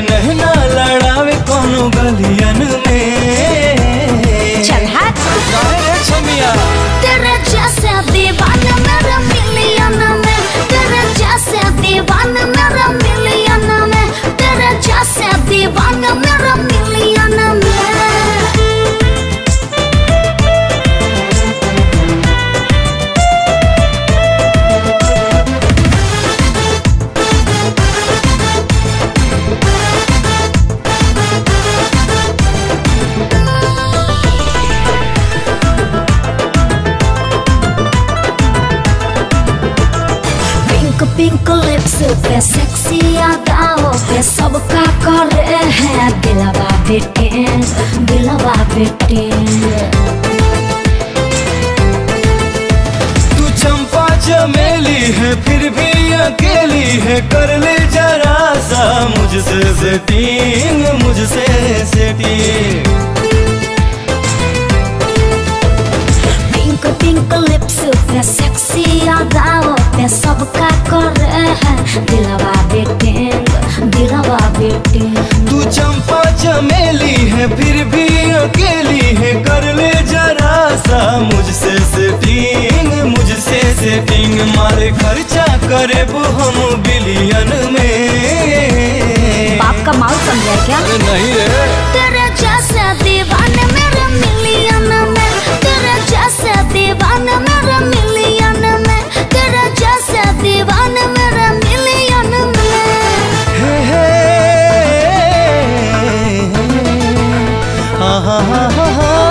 ਨਹਿਨਾ ਲੜਾਵੇ ਕੋਨੋ ਗਲੀਆਂ ਨੇ पिंक पिंक लिप्स पे सेक्सी अदाओं पे सबका करे है। दिलवा बेटे दिलवा बेटे। तू चंपा चमेली है फिर भी अकेली है। कर ले जरा सा मुझसे सेटिंग मुझसे सेटिंग पिंक पिंक चमेली है फिर भी अकेली है। कर ले जरा सा मुझसे सेटिंग मुझसे सेटिंग मारे खर्चा करे वो हम बिलियन में। बाप का माल समझा क्या? नहीं रे। हा हा हा हा